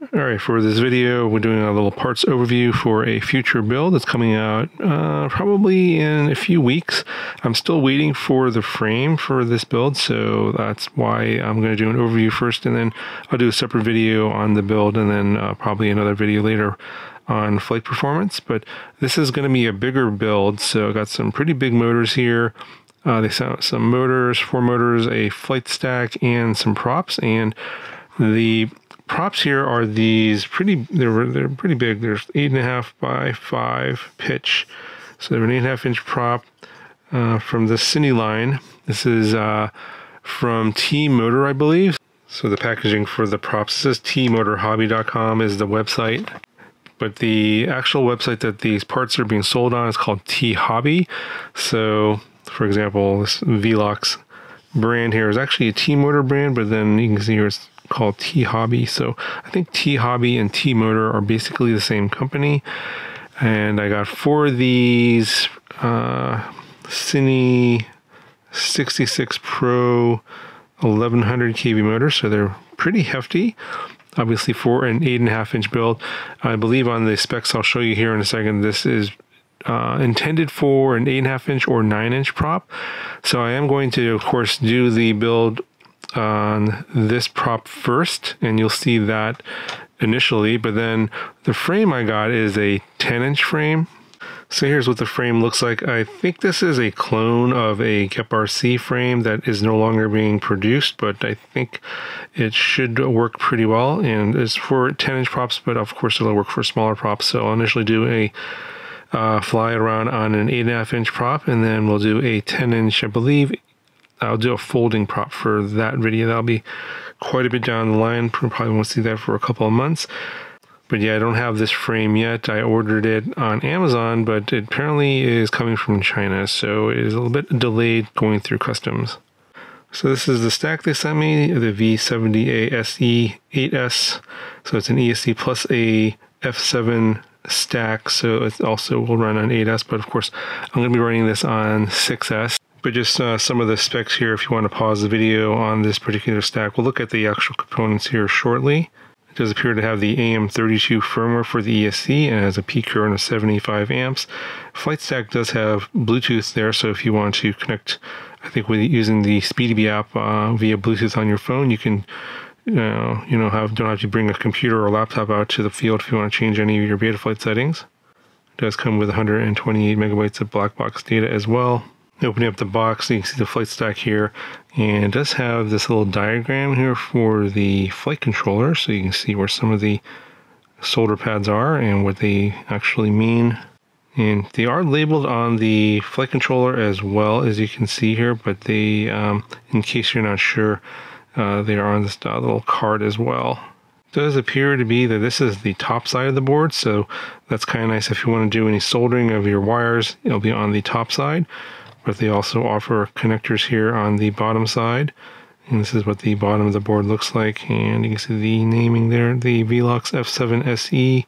All right, for this video, we're doing a little parts overview for a future build that's coming out uh, probably in a few weeks. I'm still waiting for the frame for this build, so that's why I'm going to do an overview first, and then I'll do a separate video on the build, and then uh, probably another video later on flight performance. But this is going to be a bigger build, so I got some pretty big motors here. Uh, they sent some motors, four motors, a flight stack, and some props, and the props here are these pretty they're they're pretty big. There's eight and a half by five pitch. So they're an eight and a half inch prop uh, from the cine line. This is uh, from t motor i believe. So the packaging for the props is tmotorhobby.com is the website. But the actual website that these parts are being sold on is called t hobby. So for example this velox brand here is actually a T motor brand, but then you can see here it's called T Hobby. So I think T Hobby and T Motor are basically the same company. And I got four of these uh, Cine 66 Pro 1100 kV motors. So they're pretty hefty. Obviously, for an eight and a half inch build. I believe on the specs I'll show you here in a second, this is uh, intended for an eight and a half inch or nine inch prop. So I am going to, of course, do the build on this prop first, and you'll see that initially. But then the frame I got is a 10 inch frame. So here's what the frame looks like. I think this is a clone of a Kep RC frame that is no longer being produced, but I think it should work pretty well. And it's for 10 inch props, but of course it'll work for smaller props. So I'll initially do a uh, fly around on an 8.5 inch prop, and then we'll do a 10 inch, I believe, I'll do a folding prop for that video. That'll be quite a bit down the line. Probably won't see that for a couple of months. But yeah, I don't have this frame yet. I ordered it on Amazon, but it apparently is coming from China, so it is a little bit delayed going through customs. So this is the stack they sent me, the V70A SE8S. So it's an ESC plus a F7 stack, so it also will run on 8S, but of course I'm going to be running this on 6S. But just uh, some of the specs here, if you want to pause the video on this particular stack, we'll look at the actual components here shortly. It does appear to have the AM32 firmware for the ESC and has a peak current of 75 amps. Flight Stack does have Bluetooth there, so if you want to connect, I think with using the SpeedyBee app uh, via Bluetooth on your phone, you can you know, you know, have don't have to bring a computer or laptop out to the field if you want to change any of your Betaflight settings. It does come with 128 megabytes of black box data as well. Opening up the box, you can see the flight stack here, and it does have this little diagram here for the flight controller, so you can see where some of the solder pads are and what they actually mean. And they are labeled on the flight controller as well, as you can see here, but they, um, in case you're not sure, uh, they are on this uh, little card as well. Does appear to be that this is the top side of the board, so that's kind of nice if you want to do any soldering of your wires, it'll be on the top side. But they also offer connectors here on the bottom side. And this is what the bottom of the board looks like. And you can see the naming there, the Velox F7 SE.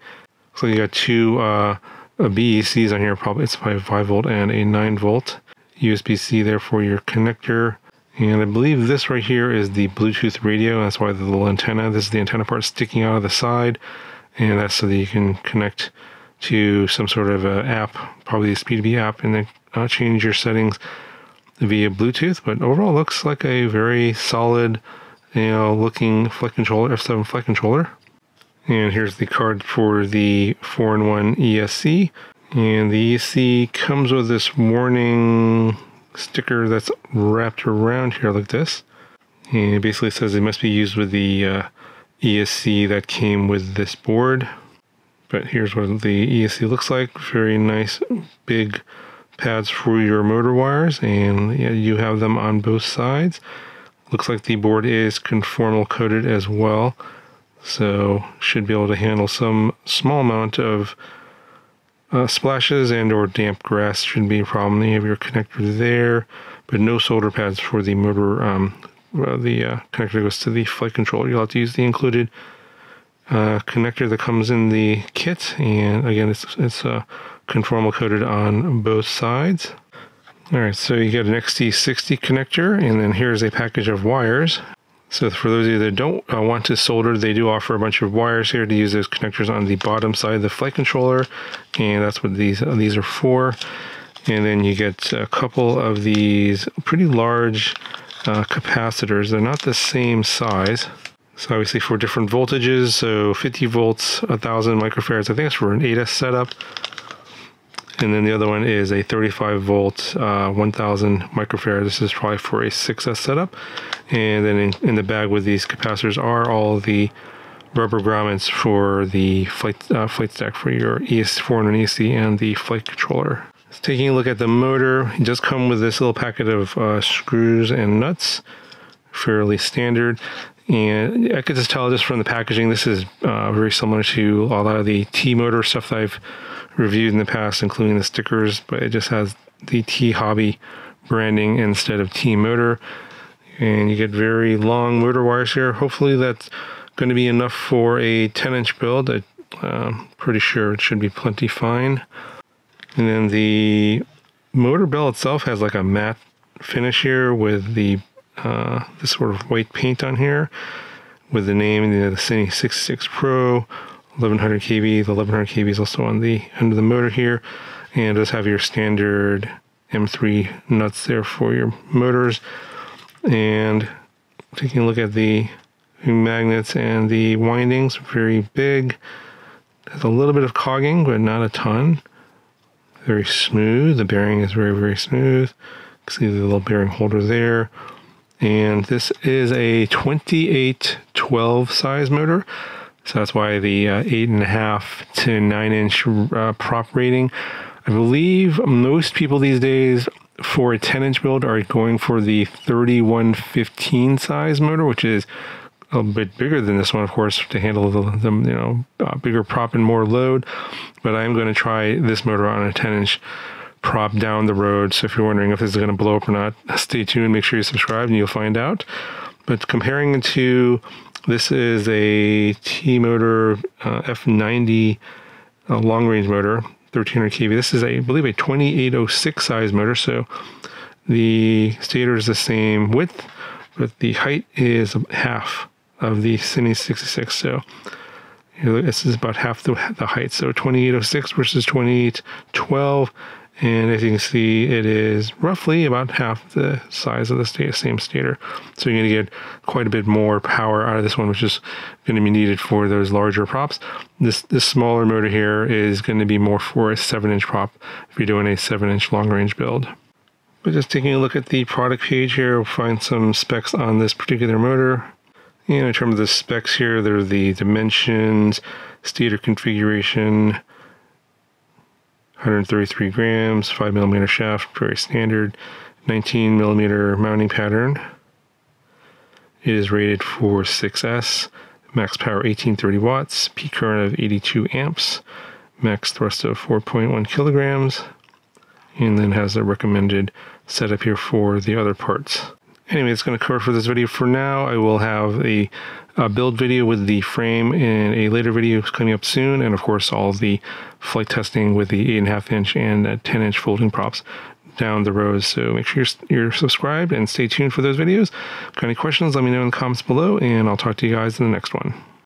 So you got two uh, BECs on here, probably it's a 5 volt and a 9 volt. USB-C there for your connector. And I believe this right here is the Bluetooth radio. That's why the little antenna, this is the antenna part sticking out of the side. And that's so that you can connect to some sort of app, probably a SpeedyBee app, and then uh, change your settings via Bluetooth. But overall, looks like a very solid, you know, looking flight controller, F7 flight controller. And here's the card for the 4-in-1 ESC. And the ESC comes with this warning sticker that's wrapped around here like this. And it basically says it must be used with the uh, ESC that came with this board. But here's what the ESC looks like. Very nice big pads for your motor wires and you have them on both sides. Looks like the board is conformal coated as well. So should be able to handle some small amount of uh, splashes and or damp grass shouldn't be a problem. You have your connector there, but no solder pads for the motor. Um, well, the uh, connector goes to the flight controller. You'll have to use the included uh, connector that comes in the kit, and again, it's it's uh, conformal coated on both sides. All right, so you get an XT60 connector, and then here's a package of wires. So for those of you that don't uh, want to solder, they do offer a bunch of wires here to use those connectors on the bottom side of the flight controller, and that's what these uh, these are for. And then you get a couple of these pretty large uh, capacitors. They're not the same size. So obviously for different voltages, so 50 volts, 1000 microfarads, I think it's for an 8S setup. And then the other one is a 35 volt, uh, 1000 microfarad. This is probably for a 6S setup. And then in, in the bag with these capacitors are all the rubber grommets for the flight uh, flight stack for your ES400 ESC and the flight controller. taking a look at the motor, it does come with this little packet of uh, screws and nuts, fairly standard. And I could just tell just from the packaging, this is uh, very similar to a lot of the T motor stuff that I've reviewed in the past, including the stickers, but it just has the T Hobby branding instead of T motor. And you get very long motor wires here. Hopefully that's going to be enough for a 10 inch build. I'm uh, pretty sure it should be plenty fine. And then the motor bell itself has like a matte finish here with the uh, this sort of white paint on here with the name know, the Cine 66 Pro 1100 kV. The 1100 kV is also on the end of the motor here, and does have your standard M3 nuts there for your motors. And taking a look at the magnets and the windings, very big. There's a little bit of cogging, but not a ton. Very smooth. The bearing is very, very smooth. You can see the little bearing holder there. And this is a 2812 size motor. So that's why the uh, eight and a half to nine inch uh, prop rating. I believe most people these days for a 10 inch build are going for the 3115 size motor, which is a bit bigger than this one, of course, to handle the, the you know uh, bigger prop and more load. But I'm going to try this motor on a 10 inch prop down the road. So if you're wondering if this is going to blow up or not, stay tuned. Make sure you subscribe, and you'll find out. But comparing it to this is a T motor uh, F90 uh, long range motor, 1300 kV. This is, a, I believe, a 2806 size motor. So the stator is the same width, but the height is half of the Cine 66. So you know, this is about half the, the height. So 2806 versus 2812 and as you can see, it is roughly about half the size of the same stator. So you're going to get quite a bit more power out of this one, which is going to be needed for those larger props. This this smaller motor here is going to be more for a 7-inch prop if you're doing a 7-inch long-range build. But just taking a look at the product page here, we'll find some specs on this particular motor. And in terms of the specs here, there are the dimensions, stator configuration, 133 grams, 5 millimeter shaft, very standard, 19 millimeter mounting pattern. It is rated for 6S, max power 1830 watts, peak current of 82 amps, max thrust of 4.1 kilograms, and then has a recommended setup here for the other parts. Anyway, it's going to cover for this video for now. I will have a, a, build video with the frame in a later video coming up soon, and of course all the flight testing with the 8.5 inch and 10 inch folding props down the road. So make sure you're, you're subscribed and stay tuned for those videos. Got any questions, let me know in the comments below, and I'll talk to you guys in the next one.